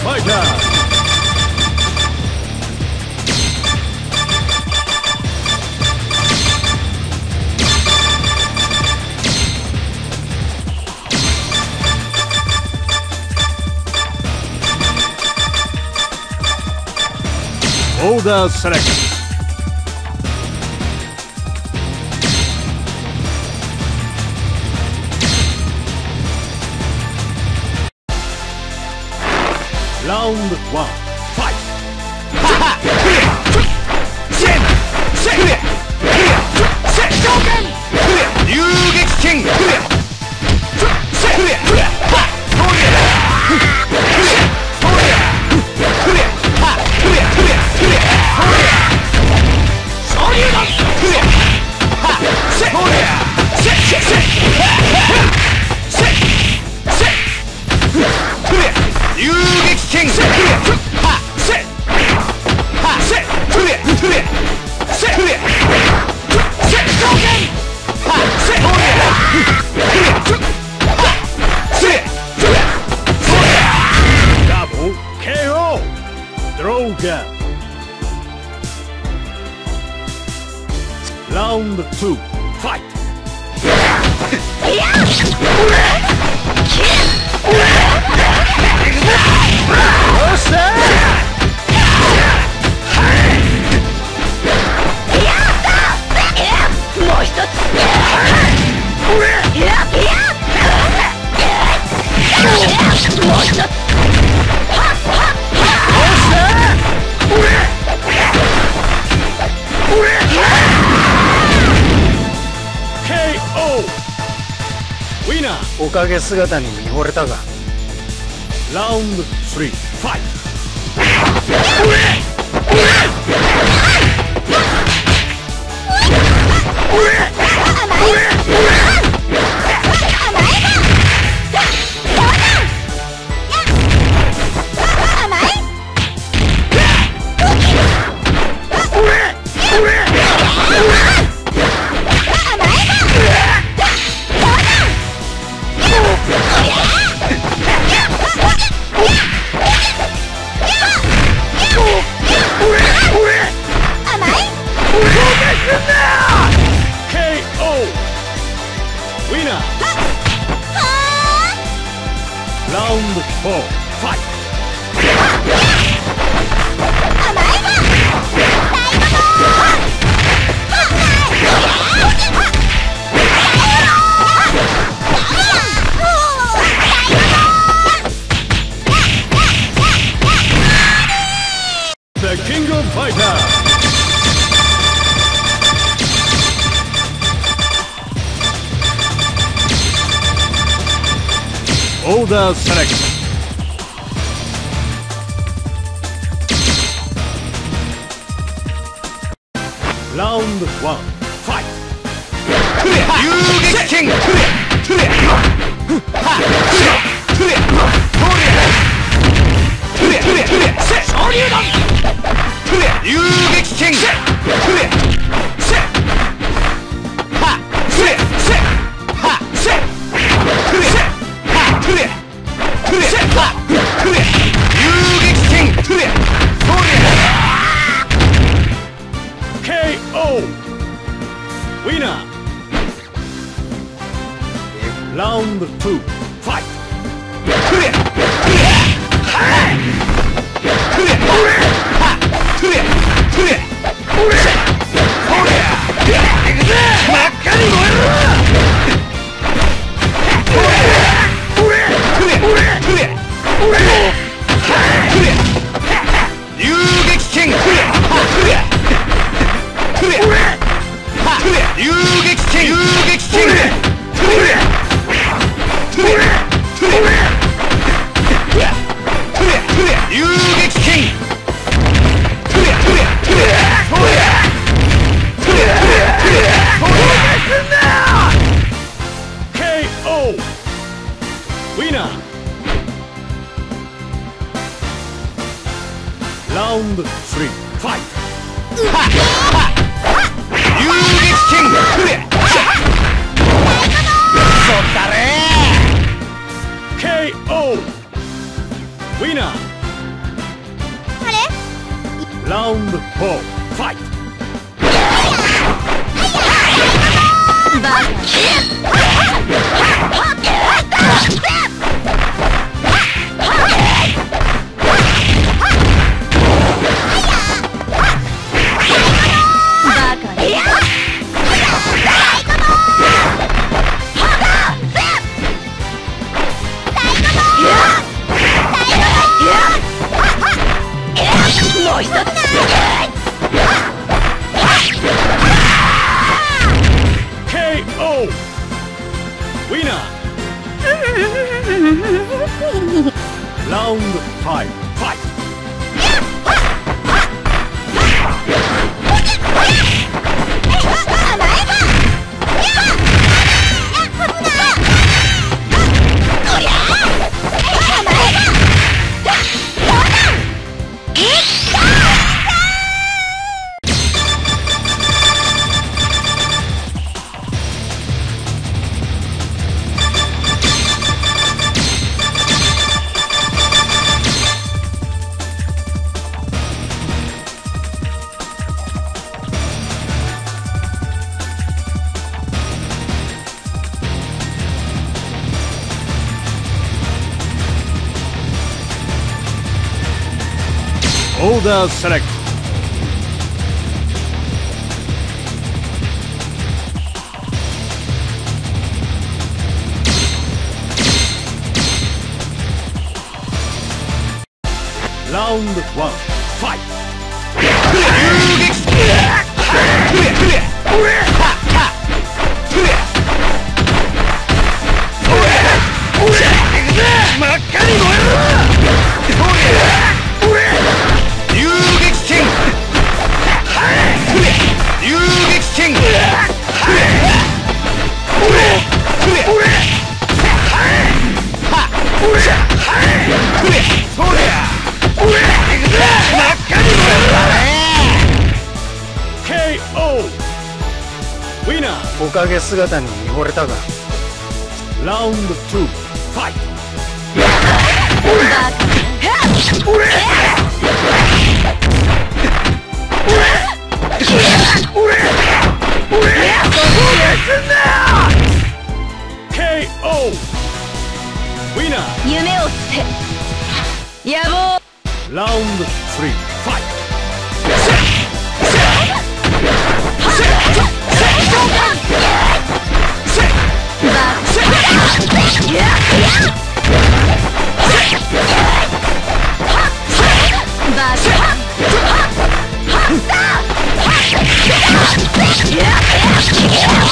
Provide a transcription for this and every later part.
fighter. Order selected. Round one, ラウンド2ファイトおかげ姿に見惚れたが。ラウンド3ファイト the selection. オーダーセレクト Round 1 Fight ウィナーおかげ姿に見惚れたが。Round 2 Fight. ウィナー。夢を捨て野望。Round 3 Fight ウ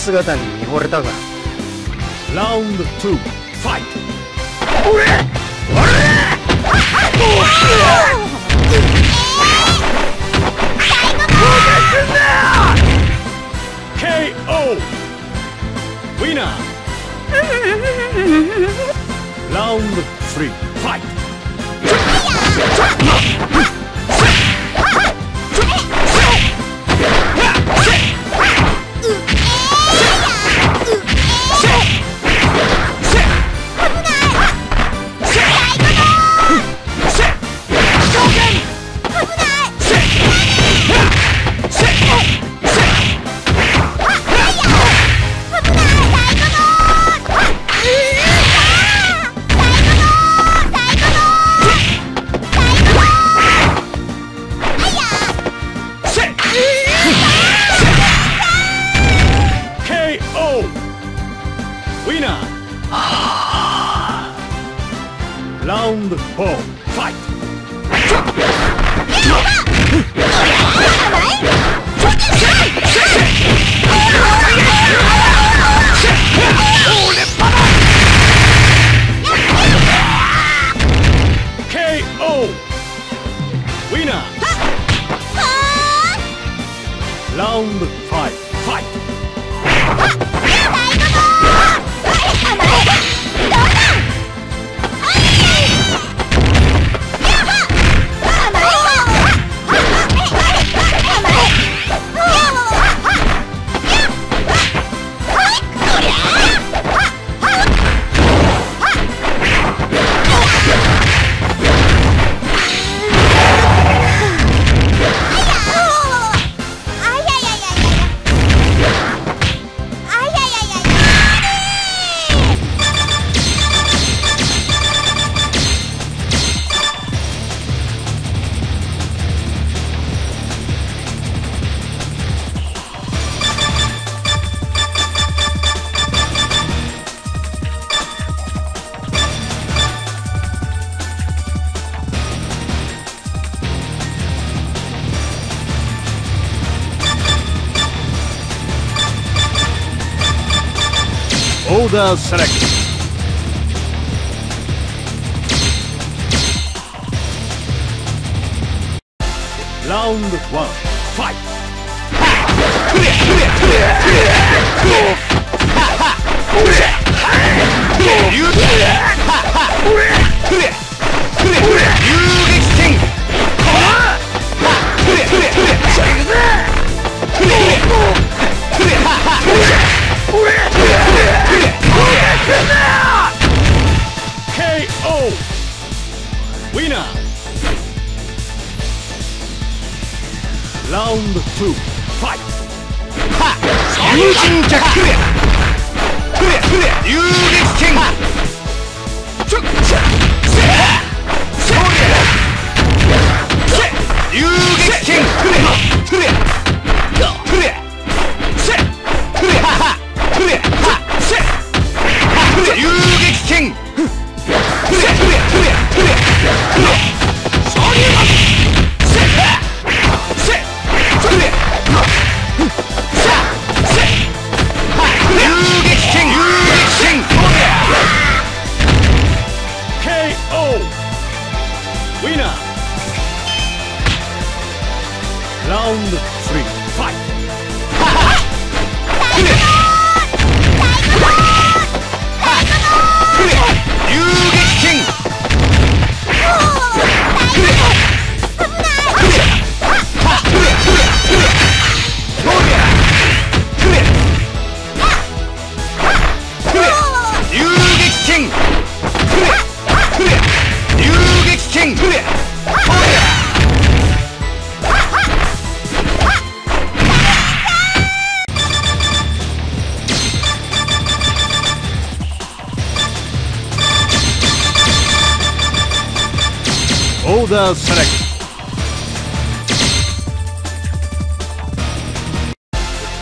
姿に見惚れたが。ラウンド2ファイト。KO オーダーセレクトラウンド1ファイト遊撃剣。ケ KO ウィナーラウンド2ファイト竜神脚遊撃剣ちょちょせそりゃせ遊撃剣ふれふれふラウンド3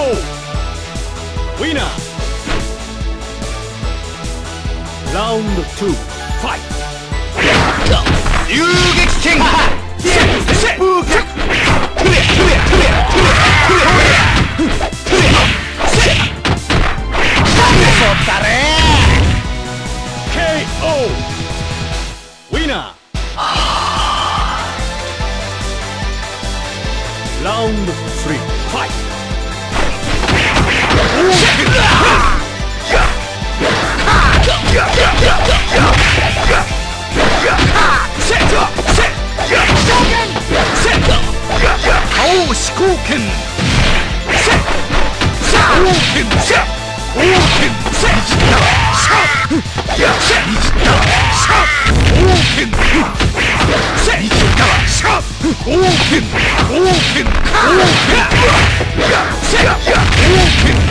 ウィナーラウンド2ファイト遊撃剣ケ KO ウィナーラウンド始皇剣シャッシャ王剣シャ王剣シャシャシャ王剣シャシャ王剣王剣王剣王剣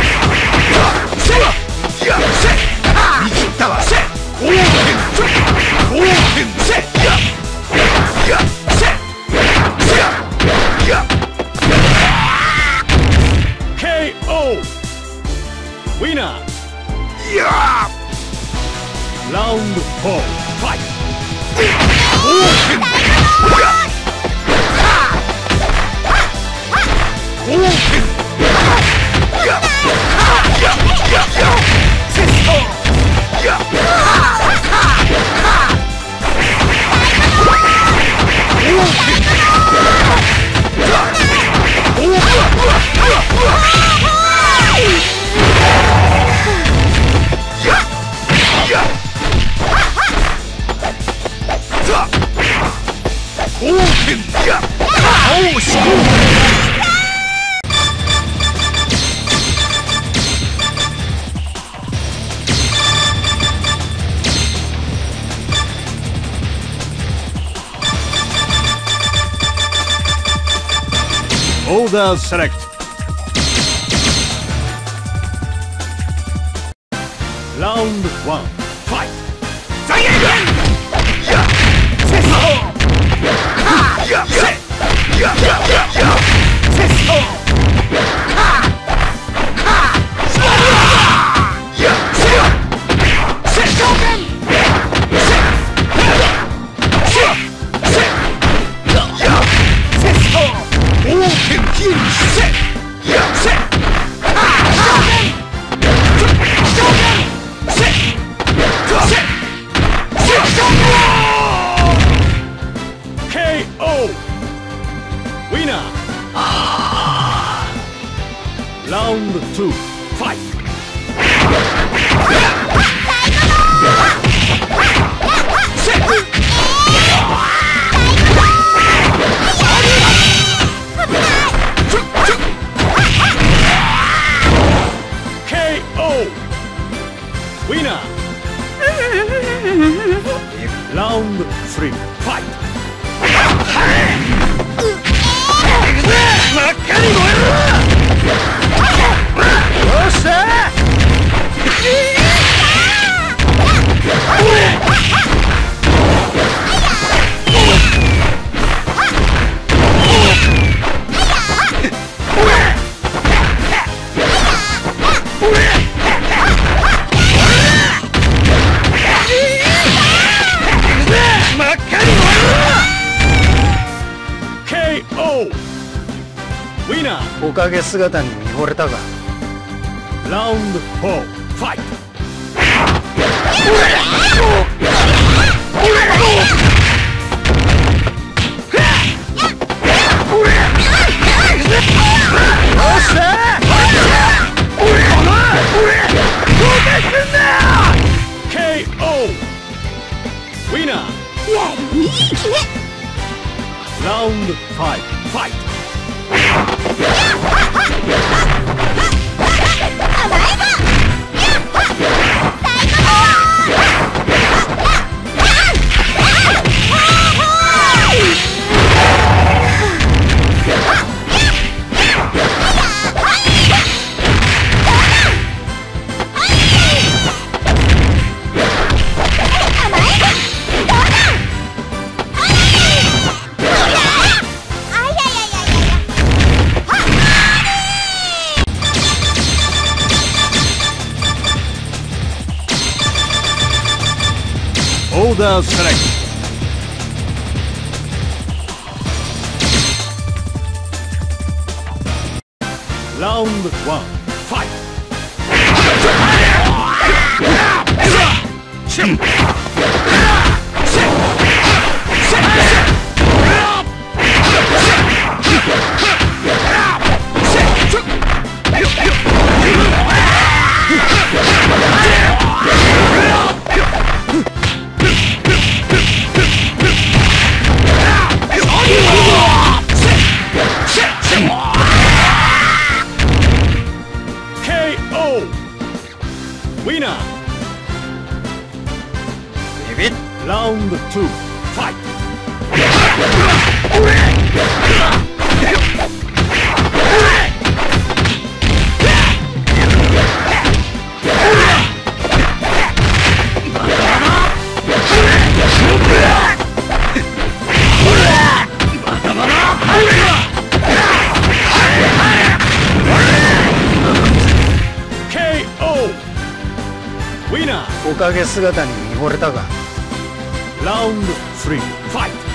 Order select! Round 1 Fight! 再おかげ姿に見惚れたが。Round 4 Fight! えろよっしゃおいお前どうかしてんだよ KO! Winner! Round 5 Fight! オ姿に見惚れたかラウンド3ファイト